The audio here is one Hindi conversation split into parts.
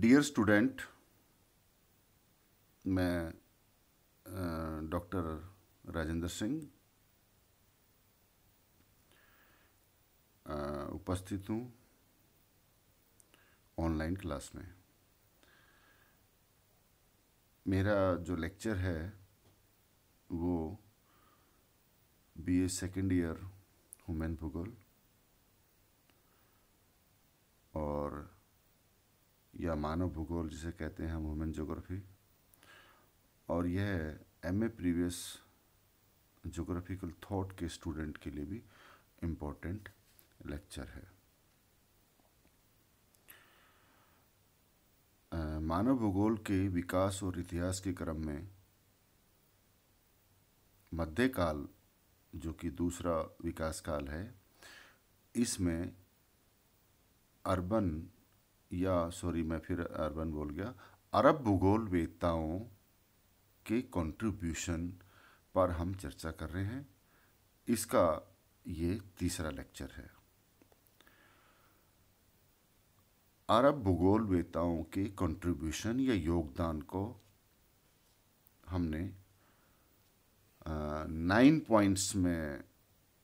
डियर स्टूडेंट मैं डॉक्टर राजेंद्र सिंह उपस्थित हूँ ऑनलाइन क्लास में। मेरा जो लेक्चर है, वो B A second year human भूगोल और या मानव भूगोल जिसे कहते हैं हम ह्यूमन जोग्राफी और यह M A previous geographical thought के स्टूडेंट के लिए भी इम्पोर्टेंट लेक्चर है। मानव भूगोल के विकास और इतिहास के क्रम में मध्यकाल, जो कि दूसरा विकास काल है, इसमें अर्बन या सॉरी मैं फिर अर्बन बोल गया। अरब भूगोल वेताओं के कंट्रीब्यूशन पर हम चर्चा कर रहे हैं। इसका ये तीसरा लेक्चर है। अरब भूगोल वेताओं के कंट्रीब्यूशन या योगदान को हमने नाइन पॉइंट्स में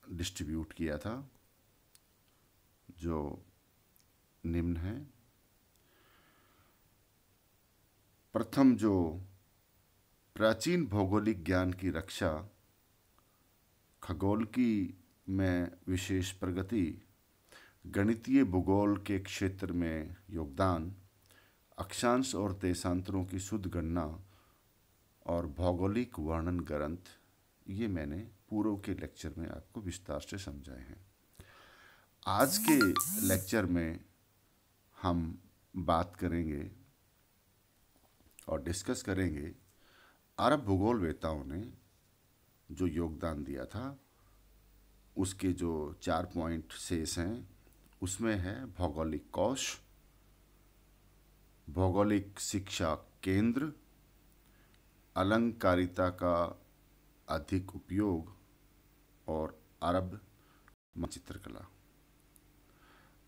डिस्ट्रीब्यूट किया था, जो निम्न है। प्रथम जो प्राचीन भौगोलिक ज्ञान की रक्षा, खगोल की में विशेष प्रगति, गणितीय भूगोल के क्षेत्र में योगदान, अक्षांश और देशांतरों की शुद्ध गणना और भौगोलिक वर्णन ग्रंथ, ये मैंने पूर्व के लेक्चर में आपको विस्तार से समझाए हैं। आज के लेक्चर में हम बात करेंगे और डिस्कस करेंगे अरब भूगोल वेताओं ने जो योगदान दिया था, उसके जो चार पॉइंट शेष हैं, उसमें है भौगोलिक कोश भौगोलिक शिक्षा केंद्र, अलंकारिता का अधिक उपयोग और अरब चित्रकला।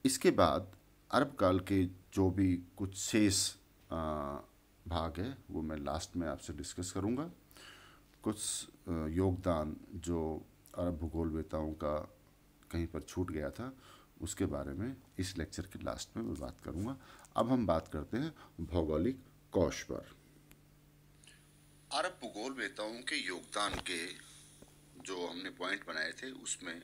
इसके बाद अरब काल के जो भी कुछ शेष भाग है, वो मैं लास्ट में आपसे डिस्कस करूँगा। कुछ योगदान जो अरब भूगोलवेताओं का कहीं पर छूट गया था, उसके बारे में इस लेक्चर के लास्ट में मैं बात करूँगा। अब हम बात करते हैं भौगोलिक कोश पर। अरब भूगोल भूगोलवेताओं के योगदान के जो हमने पॉइंट बनाए थे, उसमें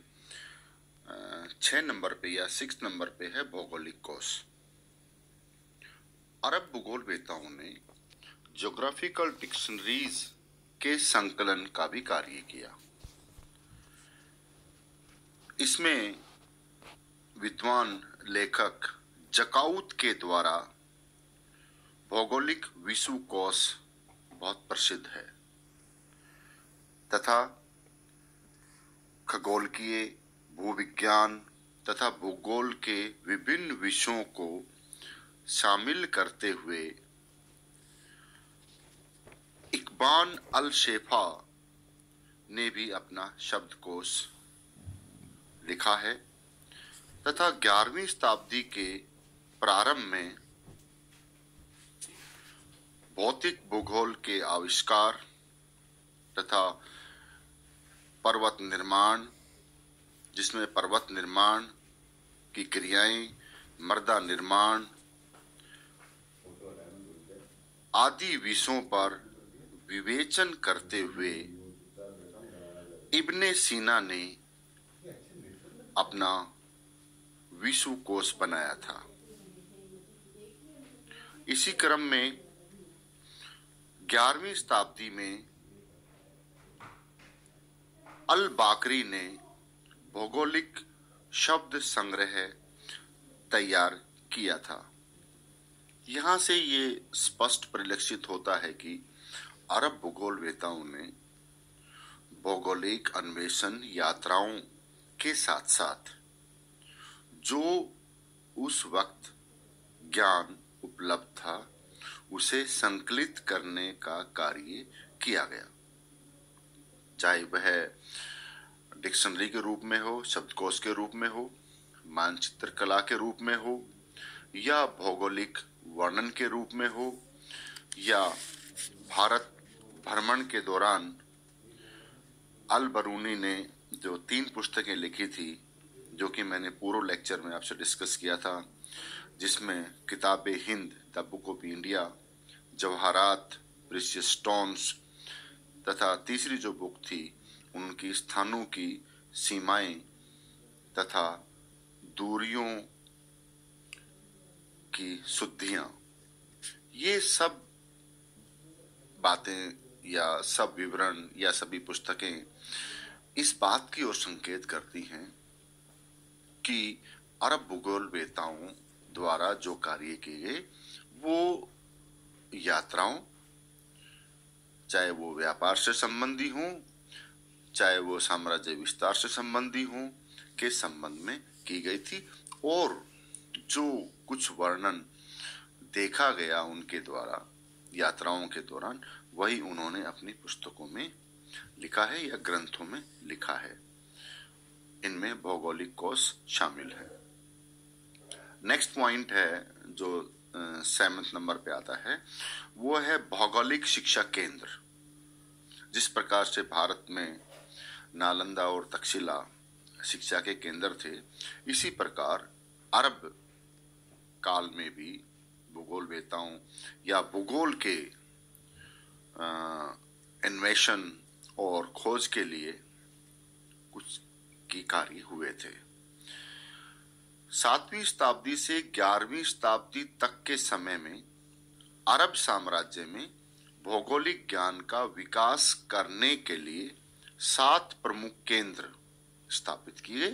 छः नंबर पे या सिक्स नंबर पे है भौगोलिक कोश। अरब भूगोल भूगोलवेताओं ने जोग्राफिकल डिक्शनरीज के संकलन का भी कार्य किया। इसमें विद्वान लेखक जकाउत के द्वारा भौगोलिक विश्व कोश बहुत प्रसिद्ध है तथा खगोल खगोलकीय भूविज्ञान तथा भूगोल के विभिन्न विषयों को शामिल करते हुए इकबान अल शेफा ने भी अपना शब्दकोश लिखा है तथा ग्यारहवीं शताब्दी के प्रारंभ में भौतिक भूगोल के आविष्कार तथा पर्वत निर्माण, जिसमें पर्वत निर्माण की क्रियाएँ, मर्दा निर्माण आदि विषयों पर विवेचन करते हुए इब्ने सीना ने अपना विश्व कोष बनाया था। इसी क्रम में ग्यारहवीं शताब्दी में अल बाकरी ने भौगोलिक शब्द संग्रह तैयार किया था। यहाँ से ये स्पष्ट परिलक्षित होता है कि अरब भूगोलवेताओं ने भौगोलिक अन्वेषण यात्राओं के साथ साथ जो उस वक्त ज्ञान उपलब्ध था, उसे संकलित करने का कार्य किया गया। चाहे वह डिक्शनरी के रूप में हो, शब्दकोश के रूप में हो, मानचित्र कला के रूप में हो, या भौगोलिक वर्णन के रूप में हो, या भारत भ्रमण के दौरान अल बरूनी ने जो तीन पुस्तकें लिखी थी, जो कि मैंने पूर्व लेक्चर में आपसे डिस्कस किया था, जिसमें किताब Hind, the book of India, जवाहरात प्रिशियस स्टोन्स, तथा तीसरी जो बुक थी, उनकी स्थानों की सीमाएँ तथा दूरियों की शुद्धियाँ। ये सब बातें या सब विवरण या सभी पुस्तकें इस बात की ओर संकेत करती हैं कि अरब भूगोल वेताओं द्वारा जो कार्य किए गए वो यात्राओं, चाहे वो व्यापार से संबंधी हों, चाहे वो साम्राज्य विस्तार से संबंधी हों, के संबंध में की गई थी, और जो कुछ वर्णन देखा गया उनके द्वारा, यात्राओं के दौरान वही उन्होंने अपनी पुस्तकों में लिखा है या ग्रंथों में लिखा है। इनमें भौगोलिक कोष शामिल है। नेक्स्ट पॉइंट है जो सेवंथ नंबर पे आता है, वो है भौगोलिक शिक्षा केंद्र। जिस प्रकार से भारत में नालंदा और तक्षशिला शिक्षा के केंद्र थे, इसी प्रकार अरब काल में भी भूगोल वेताओं या भूगोल के इन्वेशन और खोज के लिए कुछ की कार्य हुए थे। सातवीं शताब्दी से ग्यारहवीं शताब्दी तक के समय में अरब साम्राज्य में भौगोलिक ज्ञान का विकास करने के लिए सात प्रमुख केंद्र स्थापित किए,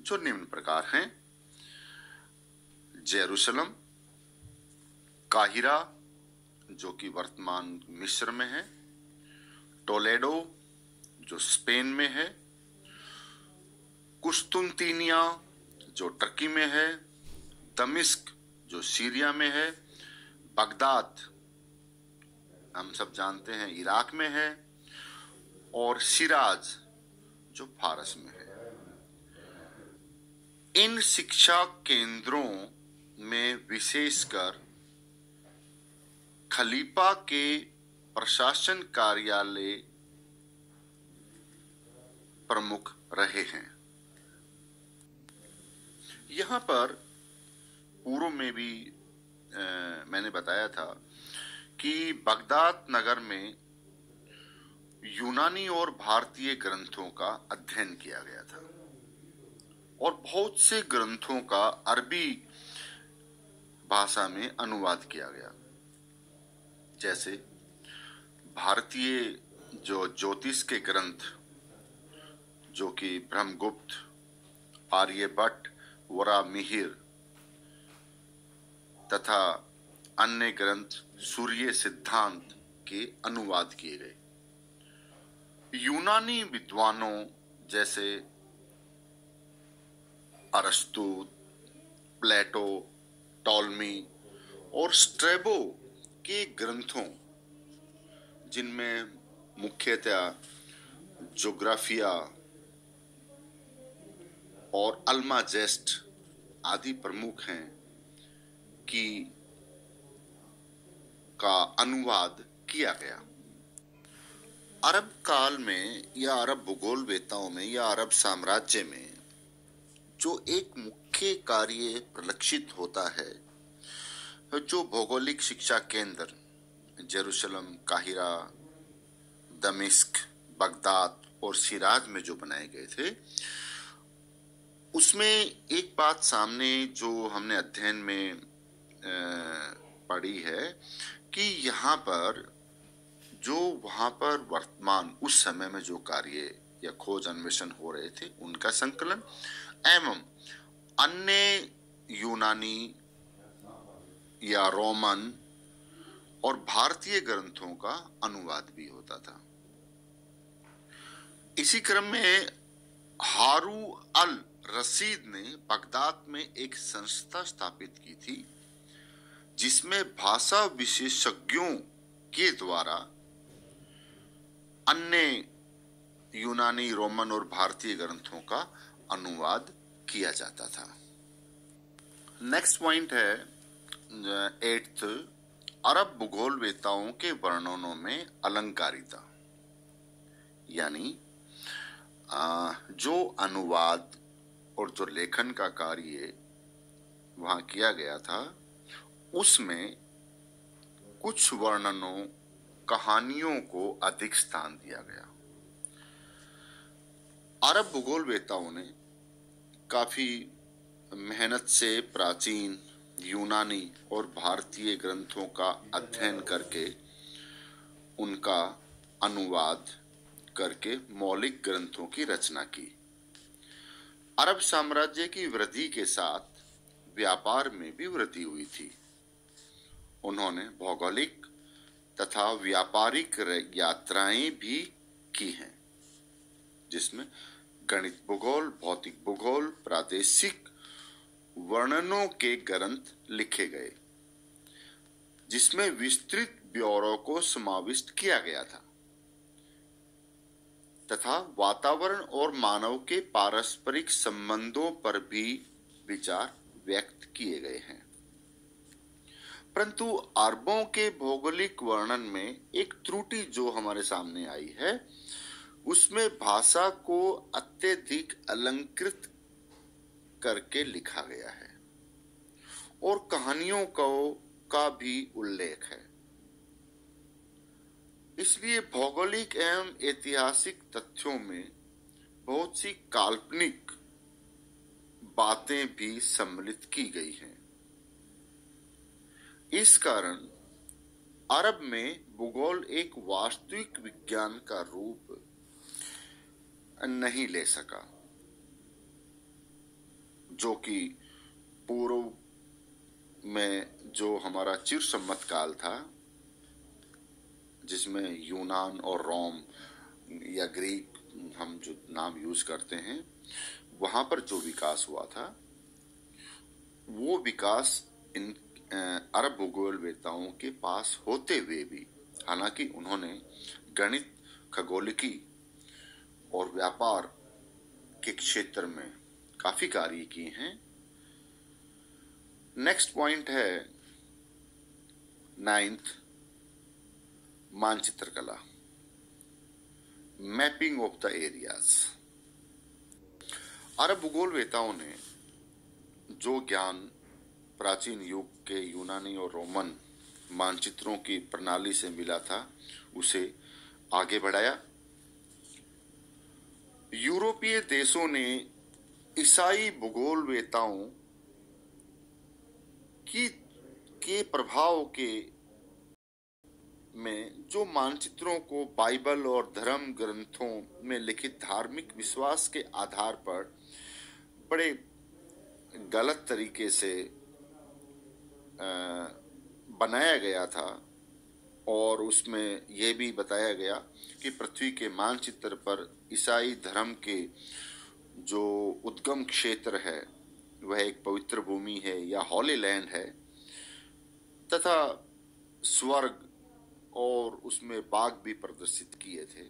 जो निम्न प्रकार हैं। जेरूसलम, काहिरा जो कि वर्तमान मिस्र में है, टोलेडो, जो स्पेन में है कुस्तुनतीनिया जो टर्की में है, दमिश्क, जो सीरिया में है, बगदाद, हम सब जानते हैं, इराक में है, और सिराज, जो फारस में है। इन शिक्षा केंद्रों में विशेषकर खलीफा के प्रशासन कार्यालय प्रमुख रहे हैं। यहाँ पर पूर्व में भी आ, मैंने बताया था कि बगदाद नगर में यूनानी और भारतीय ग्रंथों का अध्ययन किया गया था। और बहुत से ग्रंथों का अरबी भाषा में अनुवाद किया गया। जैसे भारतीय जो ज्योतिष के ग्रंथ, जो कि ब्रह्मगुप्त, आर्यभट्ट वरा मिहिर तथा अन्य ग्रंथ सूर्य सिद्धांत के अनुवाद किए गए। यूनानी विद्वानों जैसे अरस्तु प्लेटो, टॉलमी और स्ट्रेबो के ग्रंथों, जिनमें मुख्यतः जोग्राफिया और अल्मा जेस्ट आदि प्रमुख हैं, कि, का अनुवाद किया गया। अरब काल में या अरब भूगोल वेताओं में या अरब साम्राज्य में जो एक मुख्य कार्य प्रलक्षित होता है जो भौगोलिक शिक्षा केंद्र जेरूशलम काहिरा, दमिश्क, बगदाद और सिराज में जो बनाए गए थे, उसमें एक बात सामने जो हमने अध्ययन में पढ़ी है कि यहाँ पर जो वहाँ पर वर्तमान, उस समय में जो कार्य या खोज अन्वेषण हो रहे थे, उनका संकलन एवं अन्य यूनानी या रोमन और भारतीय ग्रंथों का अनुवाद भी होता था। इसी क्रम में हारू अल रसीद ने बगदाद में एक संस्था स्थापित की थी, जिसमें भाषा विशेषज्ञों के द्वारा अन्य यूनानी, रोमन और भारतीय ग्रंथों का अनुवाद किया जाता था। नेक्स्ट पॉइंट है एट्थ, अरब भूगोल वेताओं के वर्णनों में अलंकारिता। यानी जो अनुवाद और जो लेखन का कार्य वहाँ किया गया था, उसमें कुछ वर्णनों, कहानियों को अधिक स्थान दिया गया। अरब भूगोल वेताओं ने काफ़ी मेहनत से प्राचीन यूनानी और भारतीय ग्रंथों का अध्ययन करके उनका अनुवाद करके मौलिक ग्रंथों की रचना की। अरब साम्राज्य की वृद्धि के साथ व्यापार में भी वृद्धि हुई थी। उन्होंने भौगोलिक तथा व्यापारिक यात्राएँ भी की हैं, जिसमें गणित भूगोल, भौतिक भूगोल, प्रादेशिक वर्णनों के ग्रंथ लिखे गए, जिसमें विस्तृत ब्यौरों को समाविष्ट किया गया था, तथा वातावरण और मानव के पारस्परिक संबंधों पर भी विचार व्यक्त किए गए हैं। परंतु अरबों के भौगोलिक वर्णन में एक त्रुटि जो हमारे सामने आई है, उसमें भाषा को अत्यधिक अलंकृत करके लिखा गया है। और कहानियों को का भी उल्लेख है। इसलिए भौगोलिक एवं ऐतिहासिक तथ्यों में बहुत सी काल्पनिक बातें भी सम्मिलित की गई हैं। इस कारण अरब में भूगोल एक वास्तविक विज्ञान का रूप नहीं ले सका। जो कि पूर्व में जो हमारा चिर सम्मत काल था, जिसमें यूनान और रोम या ग्रीक, हम जो नाम यूज़ करते हैं, वहाँ पर जो विकास हुआ था, वो विकास इन अरब भूगोल वेताओं के पास होते हुए भी, हालाँकि उन्होंने गणित खगोलिकी और व्यापार के क्षेत्र में काफ़ी कार्य किए हैं। नेक्स्ट पॉइंट है नाइन्थ मानचित्र कला मैपिंग ऑफ़ द एरियाज़ अरब भूगोल वेताओं ने जो ज्ञान प्राचीन युग के यूनानी और रोमन मानचित्रों की प्रणाली से मिला था, उसे आगे बढ़ाया। यूरोपीय देशों ने ईसाई भूगोल वेताओं की, के प्रभाव के में जो मानचित्रों को बाइबल और धर्म ग्रंथों में लिखित धार्मिक विश्वास के आधार पर बड़े गलत तरीके से बनाया गया था और उसमें यह भी बताया गया कि पृथ्वी के मानचित्र पर ईसाई धर्म के जो उद्गम क्षेत्र है, वह एक पवित्र भूमि है या हॉली लैंड है, तथा स्वर्ग और उसमें बाघ भी प्रदर्शित किए थे।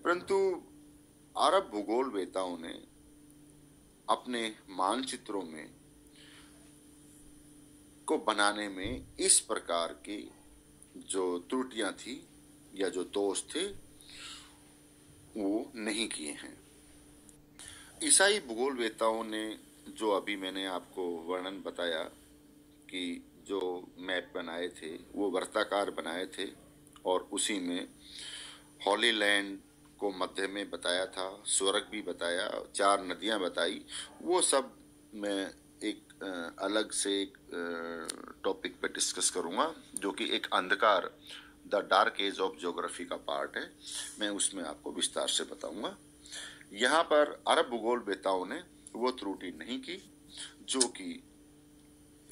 परंतु अरब भूगोल वेताओं ने अपने मानचित्रों में को बनाने में इस प्रकार की जो त्रुटियाँ थी या जो दोष थे वो नहीं किए हैं। ईसाई भूगोल वेताओं ने जो अभी मैंने आपको वर्णन बताया कि जो मैप बनाए थे, वो वर्ताकार बनाए थे और उसी में हॉली लैंड को मध्य में बताया था, स्वर्ग भी बताया, चार नदियाँ बताई, वो सब मैं एक अलग से एक टॉपिक पे डिस्कस करूँगा, जो कि एक अंधकार the dark age of geography का पार्ट है। मैं उसमें आपको विस्तार से बताऊँगा। यहाँ पर अरब भूगोल बेताओं ने वो त्रुटि नहीं की, जो कि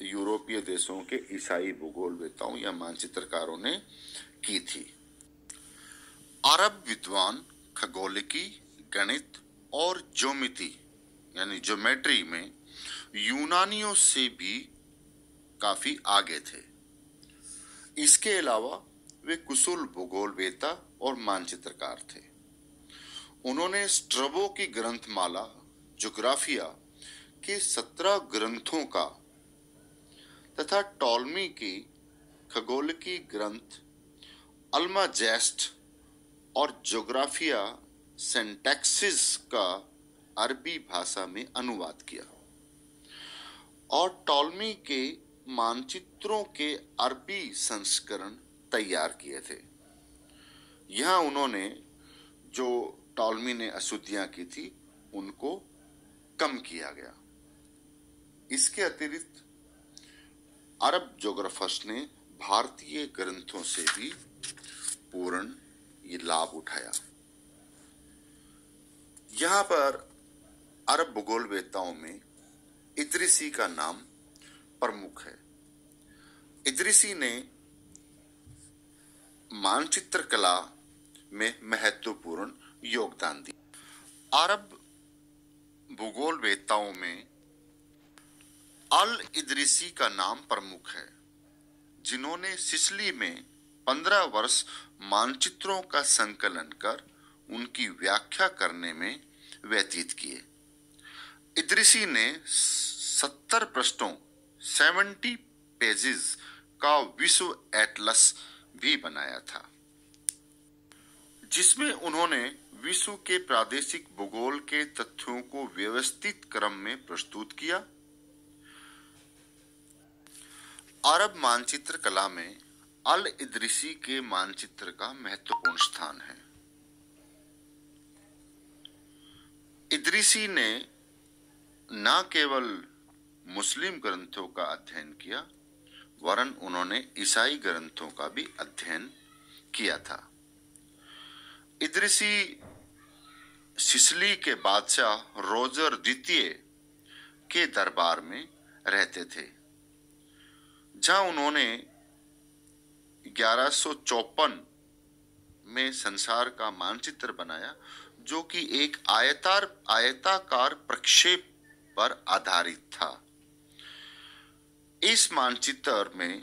यूरोपीय देशों के ईसाई भूगोलवेताओं या मानचित्रकारों ने की थी। अरब विद्वान, खगोलिकी, गणित और ज्योमिति, यानी ज्योमेट्री में यूनानियों से भी काफ़ी आगे थे। इसके अलावा वे कुशल भूगोलवेता और मानचित्रकार थे। उन्होंने स्ट्रबो की ग्रंथमाला जोग्राफिया के सत्रह ग्रंथों का तथा टॉलमी की खगोलिकी ग्रंथ, अल्मा जेस्ट और जोग्राफिया सेंटेक्सिस का अरबी भाषा में अनुवाद किया। और टॉलमी के मानचित्रों के अरबी संस्करण तैयार किए थे। यहाँ उन्होंने जो टॉलमी ने अशुद्धियाँ की थी, उनको कम किया गया। इसके अतिरिक्त अरब जोग्राफर्स ने भारतीय ग्रंथों से भी पूर्ण ये लाभ उठाया। यहाँ पर अरब भूगोल वेताओं में इद्रिसी का नाम प्रमुख है। इद्रिसी ने मानचित्र कला में महत्वपूर्ण योगदान दिया। अरब भूगोल वेताओं में अल इद्रिसी का नाम प्रमुख है, जिन्होंने सिसली में पंद्रह वर्ष मानचित्रों का संकलन कर उनकी व्याख्या करने में व्यतीत किए। इद्रिसी ने सत्तर पृष्ठों, सेवेंटी पेजेस का विश्व एटलस भी बनाया था। जिसमें उन्होंने विश्व के प्रादेशिक भूगोल के तथ्यों को व्यवस्थित क्रम में प्रस्तुत किया। अरब मानचित्र कला में अल इद्रिसी के मानचित्र का महत्वपूर्ण स्थान है। इद्रिसी ने न केवल मुस्लिम ग्रंथों का अध्ययन किया वरन उन्होंने ईसाई ग्रंथों का भी अध्ययन किया था। इद्रिसी सिसली के बादशाह रोजर द्वितीय के दरबार में रहते थे, जहाँ उन्होंने ग्यारह में संसार का मानचित्र बनाया, जो कि एक आयतार, आयताकार प्रक्षेप पर आधारित था। इस मानचित्र में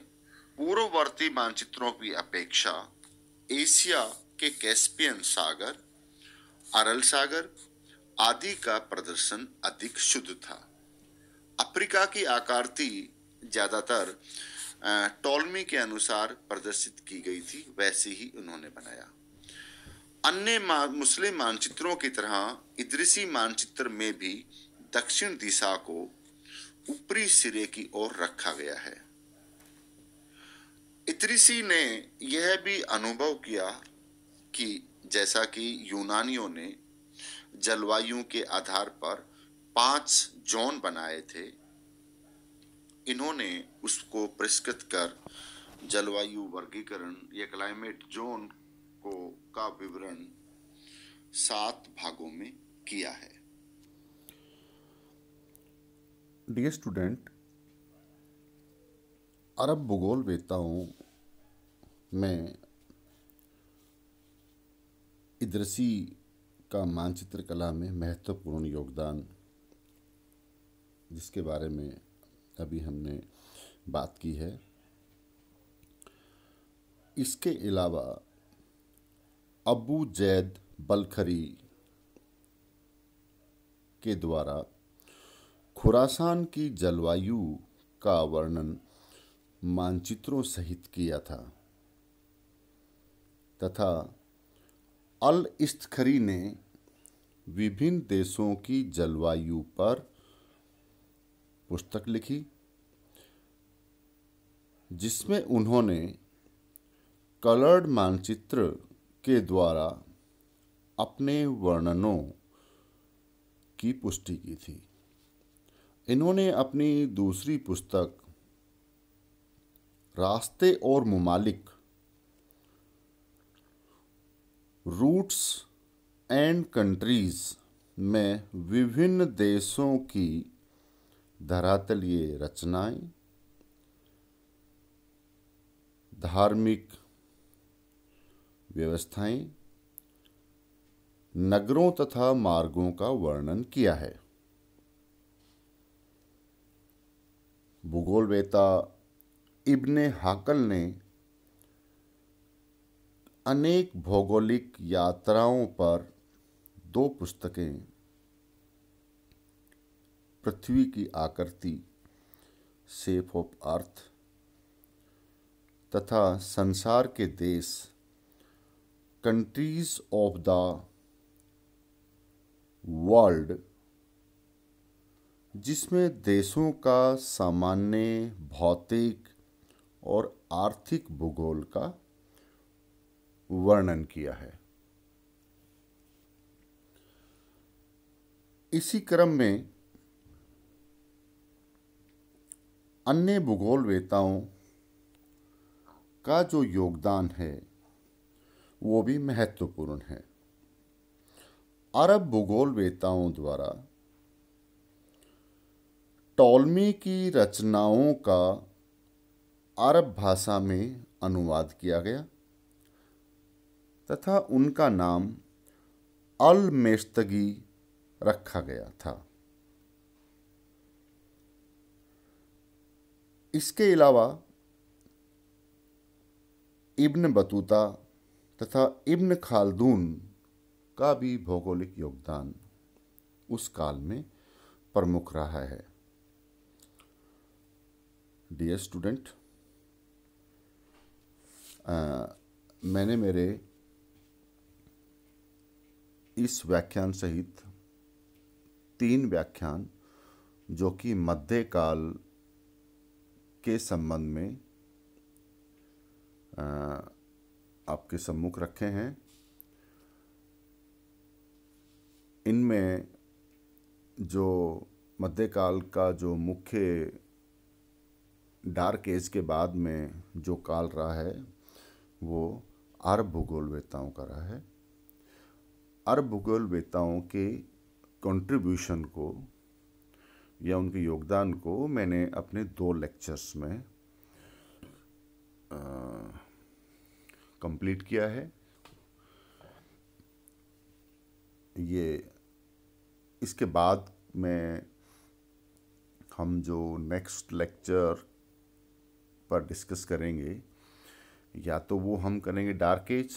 पूर्ववर्ती मानचित्रों की अपेक्षा एशिया के कैस्पियन सागर अरल सागर आदि का प्रदर्शन अधिक शुद्ध था। अफ्रीका की आकारती ज़्यादातर टोलमी के अनुसार प्रदर्शित की गई थी वैसे ही उन्होंने बनाया। अन्य मा, मुस्लिम मानचित्रों की तरह इद्रिसी मानचित्र में भी दक्षिण दिशा को ऊपरी सिरे की ओर रखा गया है। इद्रिसी ने यह भी अनुभव किया कि जैसा कि यूनानियों ने जलवायु के आधार पर पाँच जोन बनाए थे, इन्होंने उसको परिष्कृत कर जलवायु वर्गीकरण, या क्लाइमेट जोन को का विवरण सात भागों में किया है। डियर स्टूडेंट अरब भूगोल वेताओं में इदरसी का मानचित्र कला में महत्वपूर्ण योगदान, जिसके बारे में अभी हमने बात की है। इसके अलावा अबू जैद बलखरी के द्वारा खुरासान की जलवायु का वर्णन मानचित्रों सहित किया था। तथा अल इस्तखरी ने विभिन्न देशों की जलवायु पर पुस्तक लिखी, जिसमें उन्होंने कलर्ड मानचित्र के द्वारा अपने वर्णनों की पुष्टि की थी। इन्होंने अपनी दूसरी पुस्तक, रास्ते और ममालिक, रूट्स एंड कंट्रीज़ में विभिन्न देशों की धरातलीय रचनाएँ, धार्मिक व्यवस्थाएँ, नगरों तथा मार्गों का वर्णन किया है। भूगोलवेता इब्ने हाकल ने अनेक भौगोलिक यात्राओं पर दो पुस्तकें पृथ्वी की आकृति, सेफ़ ऑफ़ अर्थ तथा संसार के देश, कंट्रीज़ ऑफ़ द वर्ल्ड जिसमें देशों का सामान्य, भौतिक और आर्थिक भूगोल का वर्णन किया है। इसी क्रम में अन्य भूगोल वेताओं का जो योगदान है, वो भी महत्वपूर्ण है। अरब भूगोल वेताओं द्वारा टॉलमी की रचनाओं का अरब भाषा में अनुवाद किया गया तथा उनका नाम अल मेस्तगी रखा गया था। इसके अलावा इब्न बतूता तथा इब्न खालदून का भी भौगोलिक योगदान उस काल में प्रमुख रहा है। डियर स्टूडेंट मैंने मेरे इस व्याख्यान सहित तीन व्याख्यान जो कि मध्यकाल के संबंध में आ, आपके सम्मुख रखे हैं। इनमें जो मध्यकाल का जो मुख्य डार्क एज के बाद में जो काल रहा है, वो अरब भूगोल वेताओं का रहा है। अरब भूगोल वेताओं के कंट्रीब्यूशन को या उनके योगदान को मैंने अपने दो लेक्चर्स में कंप्लीट किया है। ये, इसके बाद में हम जो नेक्स्ट लेक्चर पर डिस्कस करेंगे, या तो वो हम करेंगे डार्क एज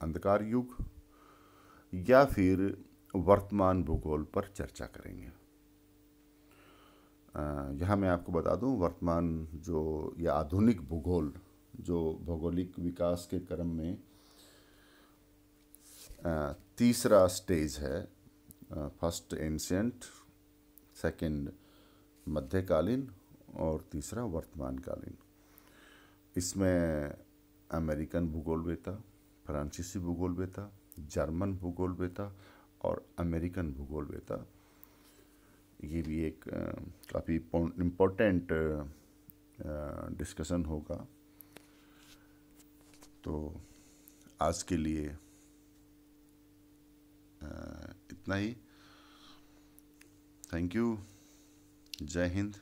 अंधकार युग, या फिर वर्तमान भूगोल पर चर्चा करेंगे। यहाँ मैं आपको बता दूँ, वर्तमान जो, या आधुनिक भूगोल, जो भौगोलिक विकास के क्रम में तीसरा स्टेज है फ़र्स्ट एंशियंट सेकंड मध्यकालीन और तीसरा वर्तमानकालीन। इसमें अमेरिकन भूगोल बेता फ्रांसीसी भूगोल बेता जर्मन भूगोल बेता और अमेरिकन भूगोल बेता ये भी एक काफ़ी इम्पोर्टेंट डिस्कशन होगा। तो आज के लिए इतना ही। थैंक यू जय हिंद।